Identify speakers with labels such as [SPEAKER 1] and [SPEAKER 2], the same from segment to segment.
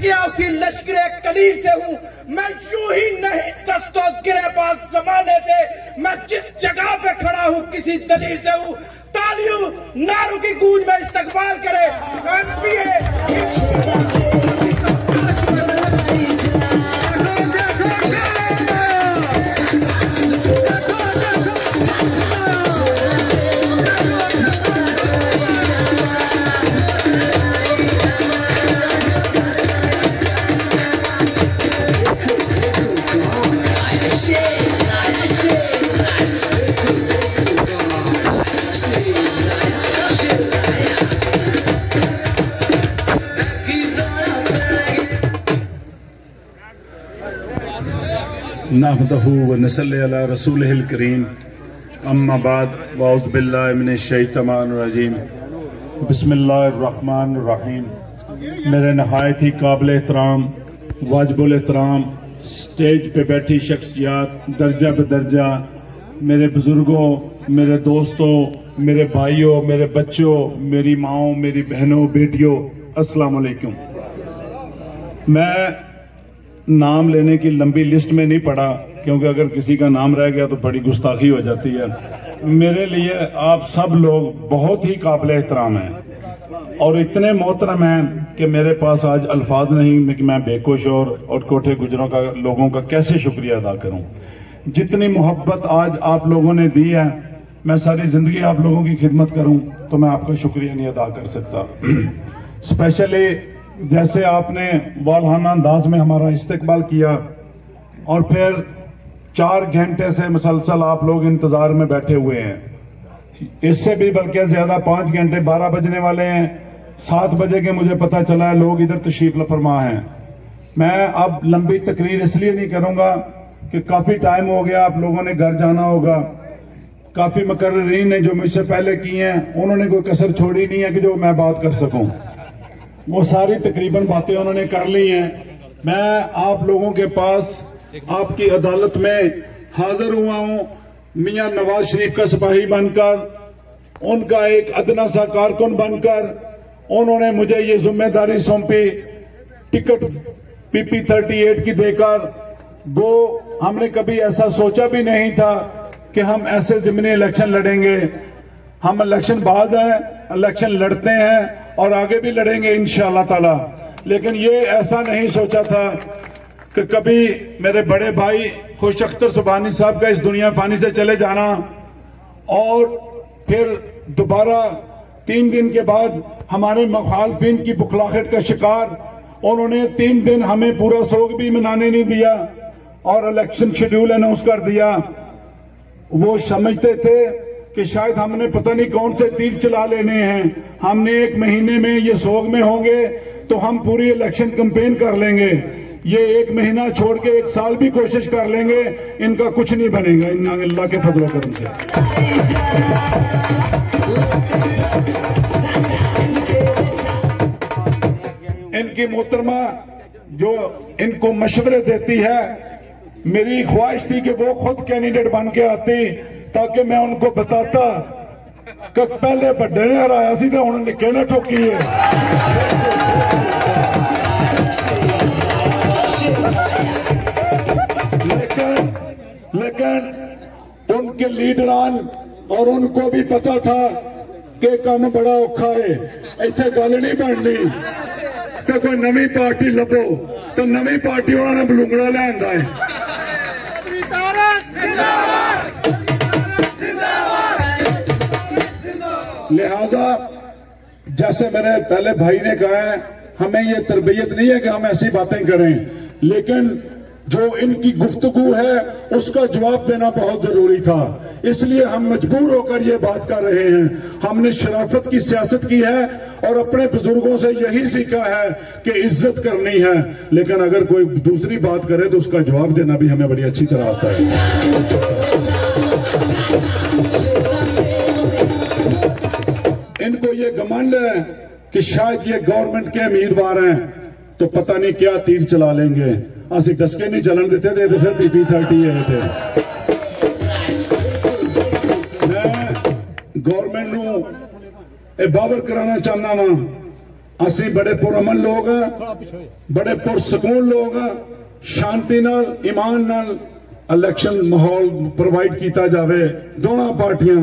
[SPEAKER 1] गया, उसी लश्कर
[SPEAKER 2] कलीर से हूँ। मैं यूँ ही नहीं दस्तो गिरेबाज जमाने से। मैं जिस जगह पे खड़ा हूँ, किसी दलील से हूँ। तालियों, नारों की गूंज में इस्तेमाल करे। एमपीए
[SPEAKER 1] अला रसूल करीम अम्मा बाद वाउज़बिल्लामिनशैतमानरजीम बिस्मिल्लाहिर्रहमानिर्रहीम मेरे नहायत ही काबिल एहतराम वाजबुल एहतराम स्टेज पे बैठी शख्सियात दर्जा बदर्जा मेरे बुज़ुर्गों मेरे दोस्तों मेरे भाइयों मेरे बच्चों मेरी माओ मेरी बहनों बेटियों अस्सलाम वालेकुम मैं नाम लेने की लंबी लिस्ट में नहीं पड़ा क्योंकि अगर किसी का नाम रह गया तो बड़ी गुस्ताखी हो जाती है। मेरे लिए आप सब लोग बहुत ही काबिल एहतराम हैं। और इतने मोहतरम हैं कि मेरे पास आज अल्फाज नहीं कि मैं बेकोश और, और कोठे गुजरों का लोगों का कैसे शुक्रिया अदा करूँ। जितनी मोहब्बत आज आप लोगों ने दी है मैं सारी ज़िंदगी आप लोगों की खिदमत करूँ तो मैं आपका शुक्रिया नहीं अदा कर सकता। स्पेशली जैसे आपने वालहाना अंदाज में हमारा इस्तेकबाल किया, और फिर चार घंटे से मुसलसल आप लोग इंतज़ार में बैठे हुए हैं। इससे भी बल्कि ज़्यादा पाँच घंटे, बारह बजने वाले हैं। सात बजे के मुझे पता चला है लोग इधर तशरीफ़ लफरमा हैं। मैं अब लंबी तकरीर इसलिए नहीं करूँगा कि काफ़ी टाइम हो गया आप लोगों ने घर जाना होगा। काफ़ी मकर्रीन ने जो मुझसे पहले किए हैं, उन्होंने कोई कसर छोड़ी नहीं है कि जो मैं बात कर सकूँ। वो सारी तकरीबन बातें उन्होंने कर ली हैं। मैं आप लोगों के पास आपकी अदालत में हाजिर हुआ हूँ। मियाँ नवाज़ शरीफ का सिपाही बनकर, उनका एक अदना सा कारकुन बनकर, उन्होंने मुझे ये ज़िम्मेदारी सौंपी। टिकट पीपी थर्टी एट की देकर, वो हमने कभी ऐसा सोचा भी नहीं था कि हम ऐसे जिमनी इलेक्शन लड़ेंगे। हम इलेक्शन बाद हैं, इलेक्शन लड़ते हैं और आगे भी लड़ेंगे इन ताला। लेकिन ये ऐसा नहीं सोचा था कि कभी मेरे बड़े भाई खुश अख्तर सुबानी साहब का इस दुनिया फानी से चले जाना और फिर दोबारा तीन दिन के बाद हमारे मुखालफिन की बुखलाहट का शिकार, उन्होंने तीन दिन हमें पूरा सोग भी मनाने नहीं दिया और इलेक्शन शेड्यूल अनाउंस कर दिया। वो समझते थे कि शायद हमने पता नहीं कौन से तीर चला लेने हैं। हमने एक महीने में ये सोग में होंगे तो हम पूरी इलेक्शन कंपेन कर लेंगे। ये एक महीना छोड़ के एक साल भी कोशिश कर लेंगे, इनका कुछ नहीं बनेगा। इन अल्लाह के फजल करम से इनकी मोहतरमा जो इनको मशवरे देती है, मेरी ख्वाहिश थी कि वो खुद कैंडिडेट बन के आती। ताकि मैं उनको बताता कि पहले बड़े ने हराया सी तो हूँ निके ने ठोकी है। लेकिन लेकिन उनके लीडरान और उनको भी पता था कि काम बड़ा औखा है। इतने गल नहीं बननी। तो कोई नवी पार्टी लभो तो नवी पार्टी उन्होंने बलूंगड़ा लिया है। लिहाजा, जैसे मेरे पहले भाई ने कहा है, हमें ये तरबियत नहीं है कि हम ऐसी बातें करें, लेकिन जो इनकी गुफ्तगु है, उसका जवाब देना बहुत ज़रूरी था। इसलिए हम मजबूर होकर ये बात कर रहे हैं। हमने शराफत की सियासत की है, और अपने बुज़ुर्गों से यही सीखा है कि इज़्ज़त करनी है। लेकिन अगर कोई दूसरी बात करे तो उसका जवाब देना भी हमें बड़ी अच्छी तरह आता है। ये गमान है कि शायद ये गवर्नमेंट के उम्मीदवार हैं तो पता नहीं क्या तीर चला लेंगे। असि डसके नहीं चलन दिते थे फिर पीपी थर्टी आए थे मैं गवर्नमेंट न कराना चाहना वा। असि बड़े पुरअमन लोग बड़े पुरसकून लोग शांति ईमान नाल इलेक्शन माहौल प्रोवाइड किया जाए दोनों पार्टियाँ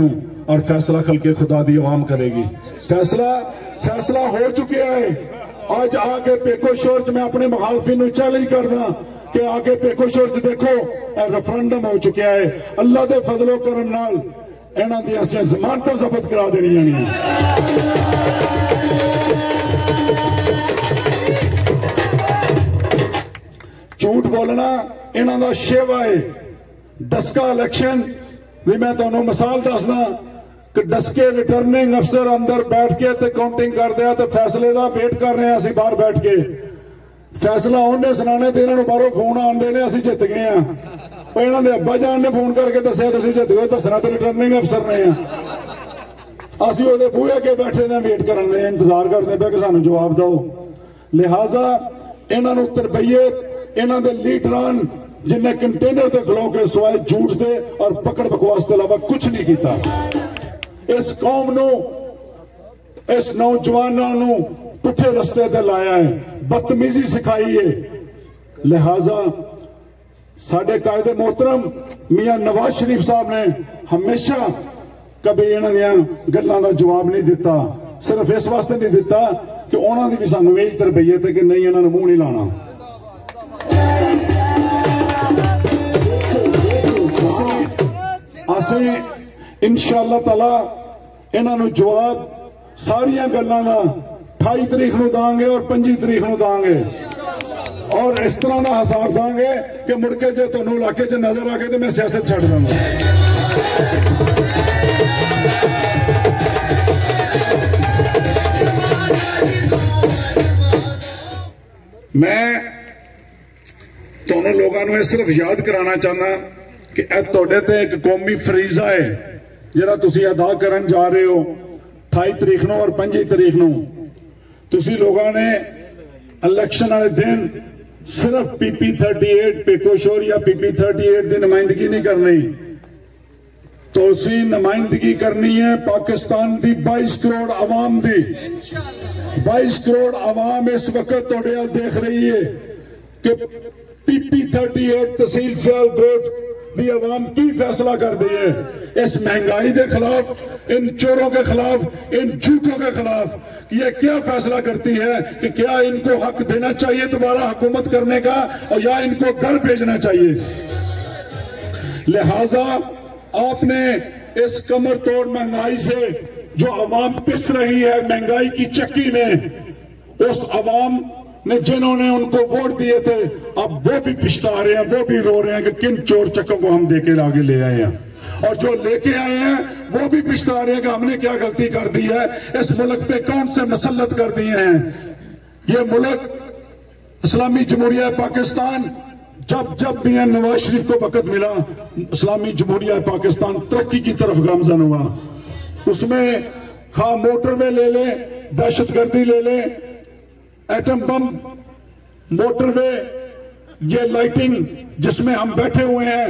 [SPEAKER 1] और फैसला खल के खुदा दी आवाम करेगी। फैसला फैसला हो चुके है। आज आगे पेको शोर्च में अपने मुखालफी चैलेंज कर दा के आगे पेको शोर्च देखो रेफरेंडम हो चुका है। अल्लाह के फजलो करम इन्हों दसिया जमानत जबत करा देनिया झूठ बोलना इन्हों का शेवा है। डस्का इलेक्शन भी मैं थोनों मिसाल दसदा। ਇਹਨਾਂ ਦਾ ਸ਼ੇਵਾ ਹੈ ਡਸਕਾ ਇਲੈਕਸ਼ਨ ਵੀ ਮੈਂ ਤੁਹਾਨੂੰ ਮਿਸਾਲ ਦੱਸਦਾ ਕਿ ਡਸਕੇ ਰਿਟਰਨਿੰਗ ਅਫਸਰ ਅੰਦਰ ਬੈਠ ਕੇ ਤੇ ਕਾਊਂਟਿੰਗ ਕਰਦੇ ਆ ਤੇ ਫੈਸਲੇ ਦਾ ਵੇਟ ਕਰ ਰਹੇ ਆ ਅਸੀਂ ਬਾਹਰ ਬੈਠ ਕੇ ਫੈਸਲਾ ਉਹਨੇ ਸੁਣਾਣੇ ਤੇ ਇਹਨਾਂ ਨੂੰ ਬਾਹਰੋਂ ਫੋਨ ਆਉਂਦੇ ਨੇ ਅਸੀਂ ਜਿੱਤ ਗਏ ਆ ਉਹ ਇਹਨਾਂ ਦੇ ਅੱਬਾ ਜਾਨ ਨੇ ਫੋਨ ਕਰਕੇ ਦੱਸਿਆ ਤੁਸੀਂ ਜਿੱਤ ਗਏ ਦੱਸਣਾ ਤੇ ਰਿਟਰਨਿੰਗ ਅਫਸਰ ਨੇ ਆ ਅਸੀਂ ਉਹਦੇ ਬੂਹੇ ਅੱਗੇ ਬੈਠੇ ਨੇ ਵੇਟ ਕਰਨ ਦੇ ਇੰਤਜ਼ਾਰ ਕਰਦੇ ਪਏ ਕਿ ਸਾਨੂੰ ਜਵਾਬ ਦਿਓ ਲਿਹਾਜ਼ਾ ਇਹਨਾਂ ਨੂੰ ਤਰਬਈਏ ਇਹਨਾਂ ਦੇ ਲੀਡਰਾਂ ਜਿਨ੍ਹਾਂ ਕੰਟੇਨਰ ਤੇ ਖਲੋ ਕੇ ਸਵਾਏ ਝੂਠ ਦੇ ਔਰ ਪਕੜ ਬਕਵਾਸ ਤੋਂ ਇਲਾਵਾ ਕੁਝ ਨਹੀਂ ਕੀਤਾ ਇਸ ਕੌਮ ਨੂੰ ਇਸ ਨੌਜਵਾਨਾਂ ਨੂੰ ਪੁੱਠੇ ਰਸਤੇ ਤੇ ਲਾਇਆ ਹੈ ਬਦਤਮੀਜ਼ੀ ਸਿਖਾਈ ਹੈ ਲਿਹਾਜ਼ਾ ਸਾਡੇ ਕਾਇਦੇ ਮੋਹਤਰਮ ਮੀਆਂ ਨਵਾਜ਼ ਸ਼ਰੀਫ ਸਾਹਿਬ ਨੇ ਹਮੇਸ਼ਾ ਕਦੇ ਇਹਨਾਂ ਦੀਆਂ ਗੱਲਾਂ ਦਾ ਜਵਾਬ ਨਹੀਂ ਦਿੱਤਾ ਸਿਰਫ ਇਸ ਵਾਸਤੇ ਨਹੀਂ ਦਿੱਤਾ ਕਿ ਉਹਨਾਂ ਦੀ ਵੀ ਸਾਨੂੰ ਇਹ ਤਰਬਈਅਤ ਹੈ ਕਿ ਨਹੀਂ ਇਹਨਾਂ ਨੂੰ ਮੂੰਹ ਨਹੀਂ ਲਾਣਾ ਅਸੀਂ ਇਨਸ਼ਾਅੱਲਾ ਤਾਲਾ ਇਹਨਾਂ ਨੂੰ ਜਵਾਬ ਸਾਰੀਆਂ ਗੱਲਾਂ ਦਾ 28 ਤਰੀਕ ਨੂੰ ਦਾਂਗੇ ਔਰ 25 ਤਰੀਕ ਨੂੰ ਦਾਂਗੇ ਔਰ ਇਸ ਤਰ੍ਹਾਂ ਦਾ ਹਿਸਾਬ ਦਾਂਗੇ ਕਿ ਮੁੜ ਕੇ ਜੇ ਤੁਹਾਨੂੰ ਇਲਾਕੇ 'ਚ ਨਜ਼ਰ ਆ ਗਏ ਤੇ ਮੈਂ ਸਿਆਸਤ ਛੱਡ ਦਾਂਗਾ ਮੈਂ ਤੁਹਾਨੂੰ ਲੋਕਾਂ ਨੂੰ ਇਹ ਸਿਰਫ ਯਾਦ ਕਰਾਉਣਾ ਚਾਹੁੰਦਾ ਕਿ ਇਹ ਤੁਹਾਡੇ ਤੇ ਇੱਕ ਕੌਮੀ ਫਰੀਜ਼ਾ ਹੈ जरा अदा कर जा रहे हो अठाई तरीक न और पी तरीक नोग ने इलेक्शन दिन सिर्फ़ पीपी थर्टी एट पेकोशोर या पीपी थर्टी एट की नुमाइंदगी नहीं करनी तो नुमाइंदगी करनी है पाकिस्तान की बाईस करोड़ आवाम की बाईस करोड़ आवाम इस वक्त थोड़े देख रही है कि पीपी थर्टी एट तहसील सियाल कोट भी आवाम की फैसला कर दी है इस महँगाई के खिलाफ, इन चोरों के खिलाफ, इन झूठों के खिलाफ ये क्या फैसला करती है कि क्या इनको हक देना चाहिए दोबारा हुकूमत करने का और या इनको घर भेजना चाहिए? लिहाजा आपने इस कमर तोड़ महँगाई से जो अवाम पिस रही है, महँगाई की चक्की में, उस आवाम ने जिन्होंने उनको वोट दिए थे, अब वो भी पिछता रहे हैं, वो भी रो रहे हैं कि किन चोर चक्कों को हम देके आगे ले आए हैं। और जो लेके आए हैं, वो भी पिछता रहे हैं कि हमने क्या गलती कर दी है, इस मुल्क पे कौन से मसलत कर दिए हैं। ये मुल्क, इस्लामी जमहूरिया पाकिस्तान, जब जब भी नवाज़ शरीफ को वक्त मिला, इस्लामी जमहूरिया पाकिस्तान तरक्की की तरफ़ गामजन हुआ। उसमें खा मोटरवे ले ले, दहशतगर्दी ले ले एटम बम मोटरवे ये लाइटिंग जिसमें हम बैठे हुए हैं,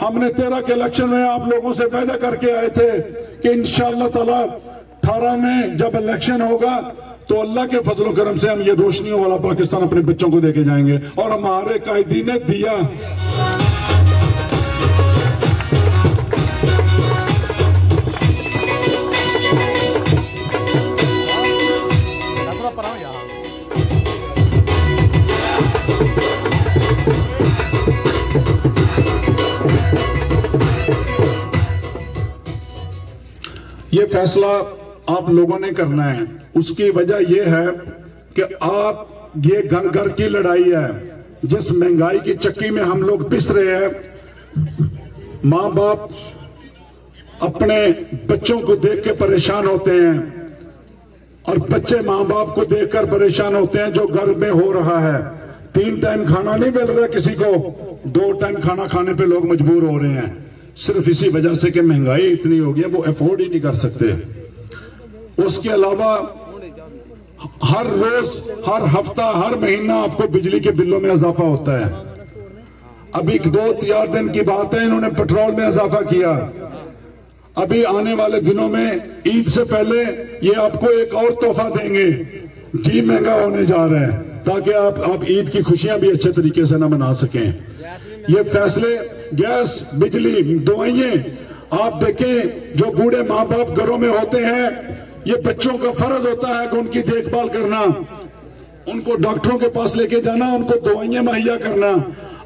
[SPEAKER 1] हमने तेरह के इलेक्शन में आप लोगों से वायदा करके आए थे कि इंशाअल्लाह ताला, अठारह में जब इलेक्शन होगा तो अल्लाह के फजलो करम से हम ये रोशनियों वाला पाकिस्तान अपने बच्चों को देके जाएँगे और हमारे कायदी ने दिया। फैसला आप लोगों ने करना है। उसकी वजह यह है कि आप, ये घर घर की लड़ाई है, जिस महँगाई की चक्की में हम लोग पिस रहे हैं माँ बाप अपने बच्चों को देख के परेशान होते हैं और बच्चे माँ बाप को देखकर परेशान होते हैं जो घर में हो रहा है। तीन टाइम खाना नहीं मिल रहा किसी को, दो टाइम खाना खाने पे लोग मजबूर हो रहे हैं। सिर्फ़ इसी वजह से कि महँगाई इतनी हो गई है, वो अफोर्ड ही नहीं कर सकते। उसके अलावा हर रोज, हर हफ़्ता, हर महीना आपको बिजली के बिलों में इजाफा होता है। अभी दो चार दिन की बात है, इन्होंने पेट्रोल में इजाफा किया। अभी आने वाले दिनों में ईद से पहले ये आपको एक और तोहफा देंगे। घी महँगा होने जा रहा है, ताकि आप आप ईद की खुशियाँ भी अच्छे तरीके से ना मना सकें। ये फैसले, गैस, बिजली, दवाइयाँ, आप देखें, जो बूढ़े माँ बाप घरों में होते हैं, ये बच्चों का फ़र्ज़ होता है कि उनकी देखभाल करना, उनको डॉक्टरों के पास लेके जाना, उनको दवाइयाँ मुहैया करना।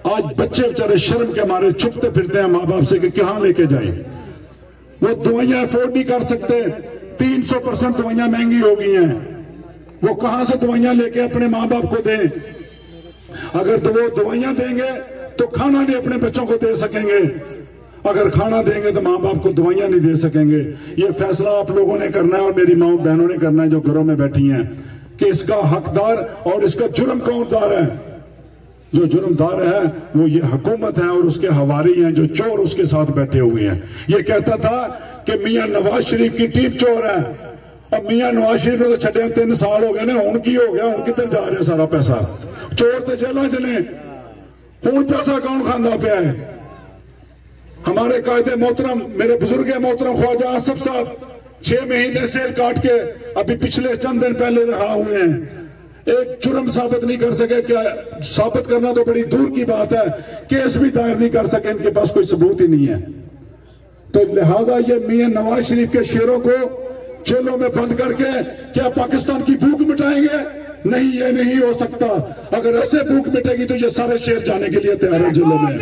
[SPEAKER 1] आज बच्चे बेचारे शर्म के मारे छुपते फिरते हैं माँ बाप से कि कहाँ लेके जाए। वो दवाइयाँ अफोर्ड नहीं कर सकते 300 परसेंट दवाइयाँ महँगी हो गई हैं। वो कहाँ से दवाइयाँ लेके अपने माँ बाप को दें? अगर तो वो दवाइयाँ देंगे तो खाना भी अपने बच्चों को दे सकेंगे। अगर खाना देंगे तो माँ बाप को दवाइयाँ नहीं दे सकेंगे। ये फैसला आप लोगों ने करना है और मेरी माओ बहनों ने करना है जो घरों में बैठी हैं कि इसका हकदार और इसका जुर्म कौनदार है? जो जुर्मदार है, वो ये हुकूमत है और उसके हवारी हैं जो चोर उसके साथ बैठे हुए हैं। ये कहता था कि मियाँ नवाज़ शरीफ की टीम चोर है। मियाँ नवाज़ शरीफ ने छठे तीन साल हो गए ना हूँ की हो गया हूँ किधर जा रहा सारा पैसा? चोर तो जेलों चले हूँ पैसा कौन खांदा पिया है? हमारे कायदे मोहतरम, मेरे बुज़ुर्ग मोहतरम ख्वाजा आसफ साहब छह महीने सेल काट के अभी पिछले चंद दिन पहले रहा हुए हैं। एक जुर्म साबित नहीं कर सके, क्या साबित करना तो बड़ी दूर की बात है, केस भी दायर नहीं कर सके, इनके पास कोई सबूत ही नहीं है। तो लिहाजा ये मियाँ नवाज़ शरीफ के शेरों को जेलों में बंद करके क्या पाकिस्तान की भूख मिटाएँगे? नहीं, ये नहीं हो सकता। अगर ऐसे भूख मिटेगी तो ये सारे शेर जाने के लिए तैयार है जेलों में।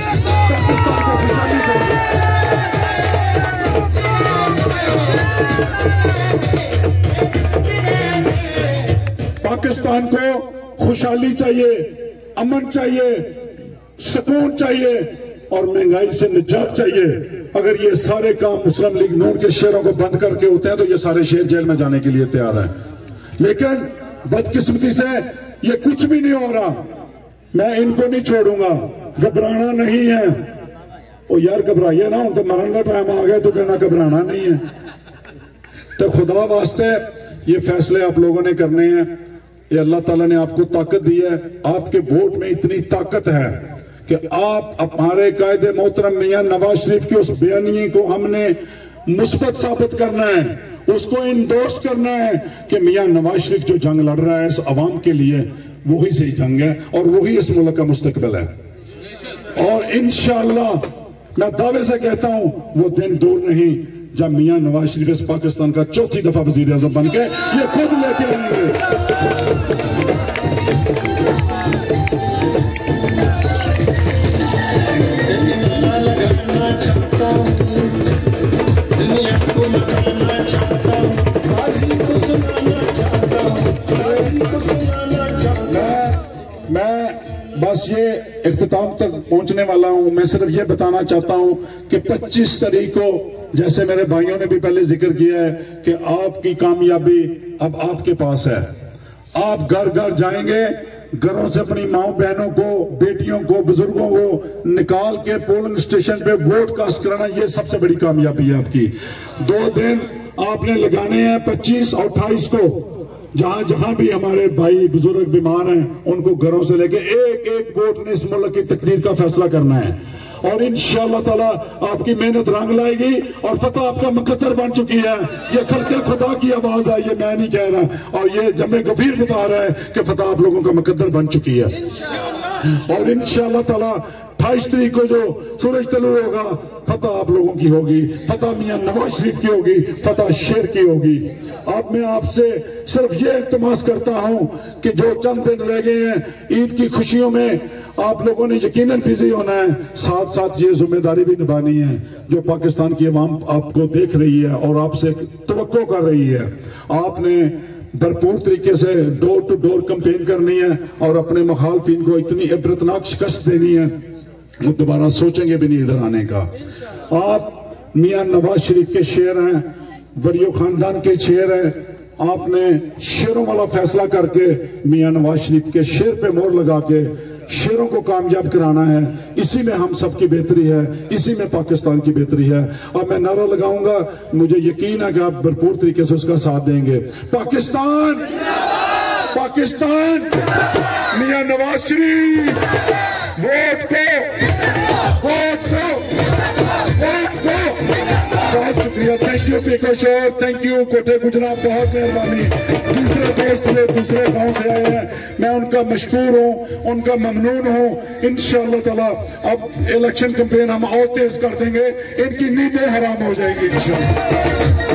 [SPEAKER 1] पाकिस्तान को पाकिस्तान को खुशहाली चाहिए, अमन चाहिए, सुकून चाहिए और महँगाई से निजात चाहिए। अगर ये सारे काम मुस्लिम लीग नून के शेरों को बंद करके होते हैं तो ये सारे शेर जेल में जाने के लिए तैयार हैं। लेकिन बदकिस्मती से ये कुछ भी नहीं हो रहा। मैं इनको नहीं छोड़ूँगा। घबराना नहीं है। ओ यार, घबराइए ना, हम तो मरण का टाइम आ गया तो कहना घबराना नहीं है। तो खुदा वास्ते ये फैसले आप लोगों ने करने हैं। ये अल्लाह ताला ने आपको ताकत दी है। आपके वोट में इतनी ताकत है। कि आप हमारे कायदे मोहतरम मियाँ नवाज़ शरीफ की उस बयानी को हमने मुस्बत साबित करना है, उसको इंडोर्स करना है कि मियाँ नवाज़ शरीफ जो जंग लड़ रहा है इस अवाम के लिए, वही सही जंग है और वही इस मुल्क का मुस्तकबिल है। और इंशाला मैं दावे से कहता हूँ, वो दिन दूर नहीं, जब मियाँ नवाज़ शरीफ इस पाकिस्तान का चौथी दफ़ा वज़ीर आज़म बन के ये खुद लेके आएँगे। बस ये इख्तिताम तक पहुँचने वाला हूँ। मैं सिर्फ़ ये बताना चाहता हूँ कि 25 तारीख को जैसे मेरे भाइयों ने भी पहले ज़िक्र किया है कि आपकी कामयाबी अब आपके पास है। आप घर घर जाएँगे घरों से अपनी माओ बहनों को, बेटियों को, बुज़ुर्गों को निकाल के पोलिंग स्टेशन पे वोट कास्ट कराना, ये सबसे बड़ी कामयाबी है आपकी। दो दिन आपने लगाने हैं 25 और 28 को। जहाँ जहाँ भी हमारे भाई बुज़ुर्ग बीमार हैं, उनको घरों से लेके एक एक वोट ने इस मुल्क की तकदीर का फैसला करना है। और इन ताला आपकी मेहनत रंग लाएगी और फतेह आपका मुकदर बन चुकी है। ये खड़के खुदा की आवाज़ है ये मैं नहीं कह रहा। और ये जमे गफीर बता रहा है कि फतेह आप लोगों का मुकदर बन चुकी है। और इन ताला अट्ठाईस तारीख को जो सूरज तलु होगा, फतेह आप लोगों की होगी। फतेह मियाँ नवाज़ शरीफ की होगी, फतेह शेर की होगी। अब मैं आपसे सिर्फ़ ये इल्तमास करता हूँ कि जो चंद दिन रह गए हैं, ईद की खुशियों में आप लोगों ने यकीनन बिज़ी होना है। साथ साथ ये ज़िम्मेदारी भी निभानी है, जो पाकिस्तान की अवाम आपको देख रही है और आपसे तो कर रही है। आपने भरपूर तरीके से डोर टू डोर कंपेन करनी है और अपने मुखालफिन को इतनी इबरतनाक शिकस्त देनी है। वो दोबारा सोचेंगे भी नहीं इधर आने का। आप मियाँ नवाज़ शरीफ के शेर हैं, वरियो खानदान के शेर हैं। आपने शेरों वाला फैसला करके मियाँ नवाज़ शरीफ के शेर पे मोर लगा के शेरों को कामयाब कराना है। इसी में हम सबकी बेहतरी है, इसी में पाकिस्तान की बेहतरी है। अब मैं नारा लगाऊँगा, मुझे यकीन है कि आप भरपूर तरीके से उसका साथ देंगे। पाकिस्तान! पाकिस्तान! मियाँ नवाज़ शरीफ! वोट को शुक्रिया थैंक यू पीको शोर थैंक यू कोटे गुजरा बहुत मेहरबानी। दूसरे दोस्त जो दूसरे गाँव से आए हैं। मैं उनका मशहूर हूँ, उनका ममनून हूँ। इन ताला, अब इलेक्शन कंपेन हम और तेज कर देंगे। इनकी नींदें हराम हो जाएँगी इंशाल्लाह